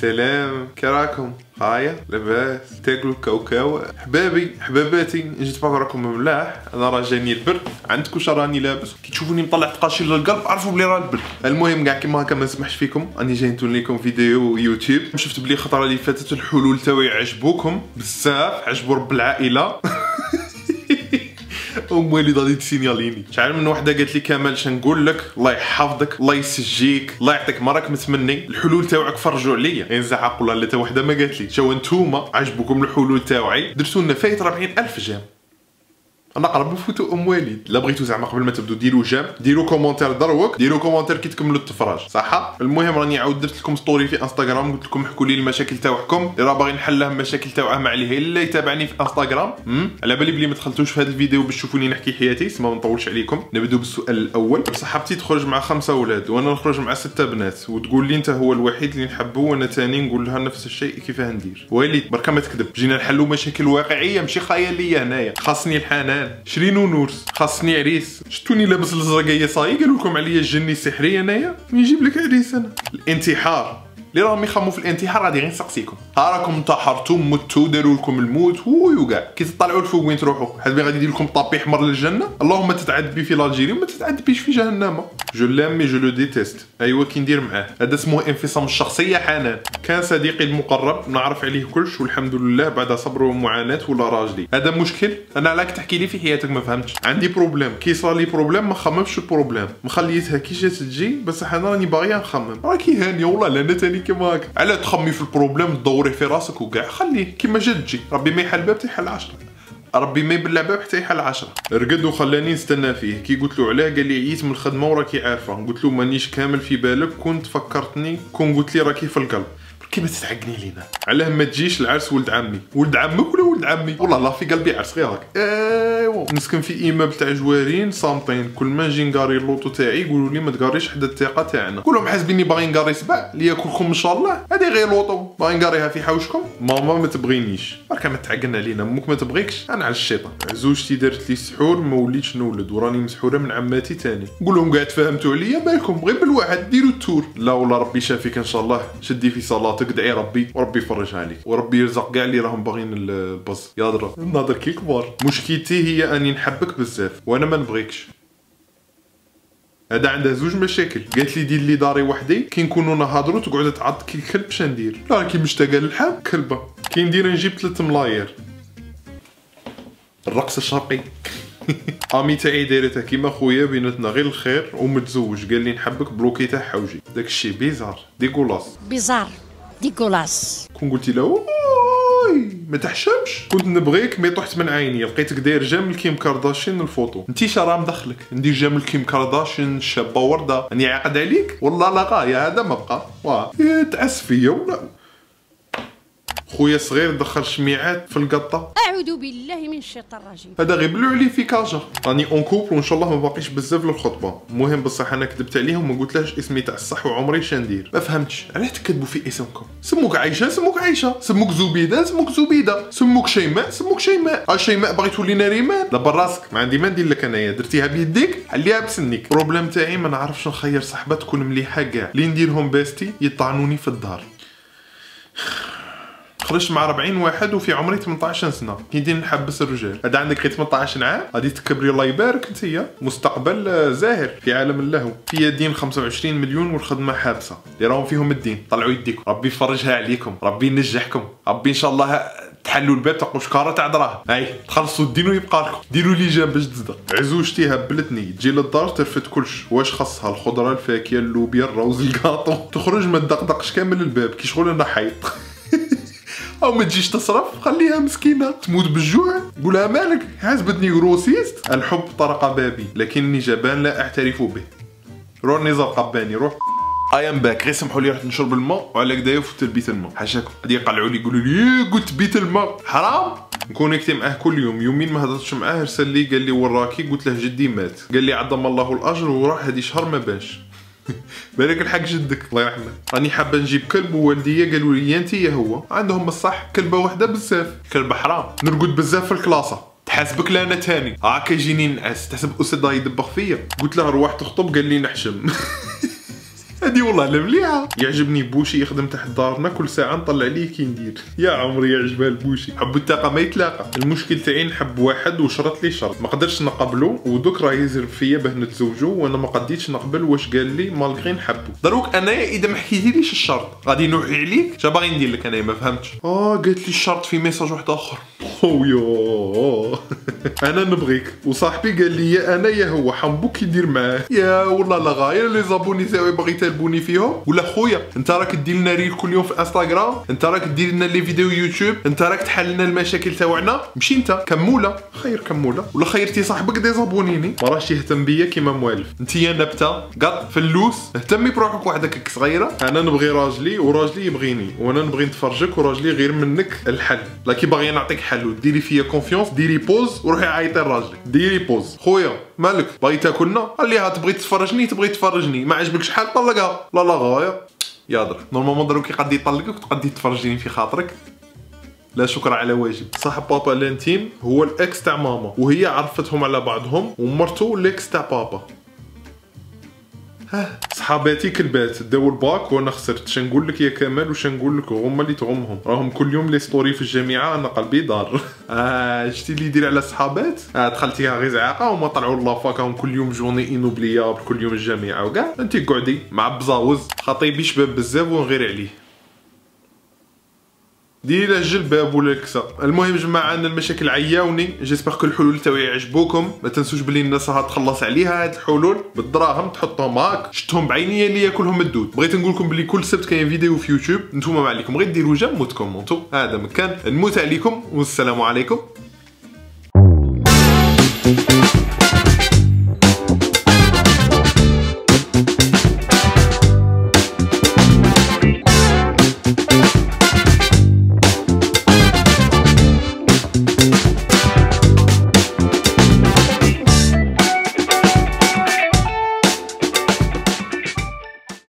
سلام كراكم؟ هايا لاباس. تاكلوا الكاوكاو. حبابي حباباتي جيت back راكم ملاح. أنا راه جاني البرد عندكم واش راني لابس؟ كي تشوفوني مطلع تقاشير للقلب عرفوا بلي راه البرد المهم كاع كيما هكا ما نسمحش فيكم راني جاي نتورني لكم فيديو يوتيوب. شفت بلي الخطره اللي فاتت الحلول تاوي عجبوكم بزاف عجبوا رب العائلة. اللي غادي تسينياليني شحال من وحدة قالت لي كمال شنقول لك الله يحفظك الله يسجيك الله يعطيك ما راك متمني. الحلول تاوعك فرجوا عليا. يعني زعق ولا لا تا وحدة ما قالت لي. شو أنتوما عجبكم الحلول تاوعي؟ درتوا لنا فايت 40000 j'aime. أنا قرب نفوتو أم والد لا بغيتو زعما قبل ما تبدو ديروا j'aime ديروا commentaire دروك ديروا commentaire كي تكملوا التفراج. صح المهم راني عاود درت لكم story في انستغرام قلت لكم حكوا لي المشاكل تاعكم اللي راه باغي نحل لهم المشاكل تاعها ما عليه إلا يتابعني في انستغرام على بالي بلي ما دخلتوش في هذا الفيديو باش تشوفوني نحكي حياتي سما ما نطولش عليكم. نبداو بالسؤال الأول. صاحبتي تخرج مع خمسة أولاد وأنا نخرج مع ستة بنات. وتقول لي أنت هو الوحيد اللي نحبه وأنا تاني نقول لها نفس الشيء كيفاه ندير ويلي بركة ما تكذب. جينا نحلوا مشاكل واقعية ماشي خيالية هنايا. خاصني الحنان. شرينو نورس خاصني عريس. شتوني لابس الزرقيه صاي؟ قالوا لكم عليا الجني سحري أنايا؟ نجيب لك عريس أنا. الانتحار. اللي راهم يخموا في الانتحار غادي غير نسقسيكم. ها راكم انتحرتم متوا داروا لكم الموت. وكاع كي تطلعوا لفوق وين تروحوا؟ حد غادي يدير لكم tapis احمر للجنة؟ اللهم تتعذبي في l'Algérie وما تتعذبيش في جهنم. je l'aime mais je le déteste ايوا كي ندير معاه. هذا اسمه انفصام الشخصية حنان. كان صديقي المقرب نعرف عليه كلش والحمد لله بعد صبر ومعاناة ولا راجلي. هذا مشكل؟ أنا علاك تحكي لي في حياتك ما فهمتش. عندي problème. كي صار لي problème ما خممش ال problème مخليتها كي جات تجي بس أنا راني باغي نخمم. راكي هانيه والله لا أنا تاني كيما هكا. على تخمي في ال problème تدوري في راسك وكاع خليه كيما جات تجي ربي ما يحل باب تيحل عشرة. ربي ما يبلع باب حتى يحل عشرة. رقد وخلاني نستنى فيه. كي قلت له علاه قال لي عييت من الخدمة وراكي عارفة. قلت له مانيش كامل في بالك. كنت فكرتني كون قلت لي راكي في القلب. كيما تتعقني لينا؟ علاه ما تجيش العرس ولد عمي. ولد عمك ولا ولد عمي؟ والله لا في قلبي عرس غير هاك ايوا نسكن في immeuble تاع جوارين صامتين كل ما نجي نقاري l'auto تاعي يقولوا لي ما تقاريش حدا الثقة تاعنا. كلهم حاسبيني باغي نقاري سبع لياكلكم إن شاء الله. هذه غير l'auto. باغي نقاريها في حوشكم. ماما ما تبغينيش. راك ما تعقنا علينا أمك ما تبغيكش. أنا على الشيطان. زوجتي دارت لي سحور ما وليتش نولد. وراني مسحورة من عماتي تاني. قول لهم قاعد تفهمتوا عليا؟ مالكم غير بالواحد. ديروا ال tour. لا والله ربي شافيك إن شاء الله. شدي في صلاتك. دعي ربي وربي يفرجها عليك. وربي يرزق كاع اللي راهم باغيين البز. يا درا ناظر كي كبار. مشكلتي هي أني نحبك بزاف وأنا ما نبغيكش. هذا عندها زوج مشاكل. قالت لي دير لي داري وحدي. كي نكونوا نهضروا تقعد تعض كي الكلب باش ندير. لا كي مشتاقه للحم كلبة. كي ندير نجيب ثلاث ملاير الرقص الشرقي. ami تاعي دايرتها كيما خويا بيناتنا غير الخير ومتزوج. قال لي نحبك بلوكي تاع حوجي. داك الشيء bizarre. dégueulasse. bizarre. dégueulasse. كون قلتي له ما تحشمش. كنت نبغيك mais طحت من عيني لقيتك داير j'aime ل كيم كارداشيان الفوطو انت شرا مدخلك ندير j'aime ل كيم كارداشيان شابة وردة. راني عاقد عليك؟ والله لا غاية هذا ما بقى. واه. تعس فيا ولا؟ خويا صغير دخل شميعات في القطة. أعوذ بالله من الشيطان الرجيم. هذا غير بلو عليه في cage. راني en couple وإن شاء الله ما باقيش بزاف للخطبه المهم بصح أنا كذبت عليهم وما قلتلهاش اسمي تاع الصح وعمري شندير. ما فهمتش. علاش تكذبوا في اسمكم. سموك عايشة سموك عايشة. سموك زبيدة سموك زبيدة. سموك شيماء سموك شيماء. ها شيماء باغي تولينا ريمان دبر راسك ما عندي ما ندير لك انايا درتيها بيديك حليها بسنيك problème تاعي ما نعرفش نخير صحبه تكون مليحة كاع. اللي نديرهم باستي يطعنوني في الدار. خرجت مع 40 واحد وفي عمري 18 سنة. كي ندير نحبس الرجال. هذا عندك غير 18 عام غادي تكبري الله يبارك انت مستقبل آه، زاهر في عالم اللهو. في يدين 25 مليون والخدمة حابسة. اللي راهم فيهم الدين. طلعوا يديكم. ربي يفرجها عليكم. ربي ينجحكم. ربي إن شاء الله تحلوا الباب تلقوا شكاره تاع دراهم. هاي تخلصوا الدين ويبقى لكم. ديروا لي j'aime باش تصدق عزوجتي هبلتني تجي للدار ترفد كلش. واش خاصها؟ الخضرة الفاكهة اللوبيا الروز الكاطو تخرج ما تدقدقش كامل الباب. كي شغل أنا حيط أو ما تجيش تصرف خليها مسكينة. تموت بالجوع. قولها مالك. حاسبتني grossiste الحب طرق بابي لكني جبان لا أعترف به. روح نزار قباني روح. I'm back غير سمحوا لي رحت نشرب الماء. وعلى كدايا فوت بيت الماء. حاشاكم غادي يقلعوا لي يقولوا لي إيه قلت بيت الماء. حرام. ن connecter معاه كل يوم. يومين ما هضرتش معاه ارسل لي قال لي وراكي. قلت له جدي مات. قال لي عظم الله الأجر وراح هذه شهر ما بانش بالك الحق جدك الله يرحمه. راني حابة نجيب كلب ووالديا قالوا لي أنت يا هو. عندهم الصح كلبة واحدة بزاف. كلبة حرام. نرقد بزاف في ال classe. تحاسبك لا أنا تاني. هاكا يجيني نعس. تحسب اسد يدبخ فيا. قلت له روح تخطب قال لي نحشم. هادي والله لا مليحة. يعجبني boucher يخدم تحت دارنا كل ساعة نطلع ليه كي ندير. يا عمري يعجبها ال boucher. حب الطاقة ما يتلاقى. المشكل تاعي نحب واحد وشرط لي شرط. ما قدرتش نقبلو ودوك راه يزرب فيا باه نتزوجو وأنا ما قديتش نقبل واش قال لي malgré نحبو. دروك أنايا إذا ما حكيتيليش الشرط. غادي نوحي عليك؟ شا باغي ندير لك أنايا؟ ما فهمتش. آه قالت لي الشرط في message واحد آخر. اويا أنا نبغيك. وصاحبي قال لي أنا يا هو حنبوك يدير معاه. يا والله لا غاير les abonnés تاعي بغي تلبوني فيهم. ولا خويا أنت راك دير لنا reel كل يوم في انستغرام أنت راك دير لنا les vidéos يوتيوب؟ أنت راك تحل لنا المشاكل تاعنا مشي أنت. كمولة. خير كمولة. ولا خيرتي صاحبك désabonner ني ما راهش يهتم بيا كيما موالف. أنت يا نبتة. قط فلوس اهتمي بروحك وحدك صغيرة. أنا نبغي راجلي وراجلي يبغيني. وأنا نبغي نتفرجك وراجلي غير منك الحل. لكن باغي نعطيك حل وديري فيا confiance ديري pause وروحي عيطي لراجلك. ديري pause. خويا مالك؟ باغي تاكلنا؟ خليها تبغي تفرجني؟ تبغي تفرجني. ما عجبكش حال؟ طلقها. لا لا غاية. درك normalement دروك يقدر يطلقك وتقدي تفرجيني في خاطرك. لا شكر على واجب. صاحب بابا ال intime هو ال ex تاع ماما وهي عرفتهم على بعضهم ومرته ال ex تاع بابا. صحاباتي كلبات داو الباك وأنا خسرت. شنقول لك يا كمال وش نقول لك هما اللي تغمهم. راهم كل يوم les stories في الجامعة أنا قلبي دار. آه شتي اللي يدير على الصحابات؟ آه دخلتيها غير زعاقة وما طلعوا la fac راهم كل يوم journée inoubliable كل يوم الجامعة وكاع. انت قعدي مع بزاوز. خطيبي شباب بزاف ونغير عليه. ديري الجلباب ولا الكسا المهم جماعة عندنا المشاكل عياوني. j'espère que الحلول تاوعي يعجبوكم. ما تنسوش بلي الناس راها تخلص عليها هاد الحلول بالدراهم تحطهم هاك. شفتهم بعينيا اللي ياكلهم الدود بغيت نقول لكم بلي كل سبت كاين فيديو في يوتيوب. نتوما ما عليكم. غير ديروا j'aime وتكومونتو. هذا مكان. نموت عليكم والسلام عليكم.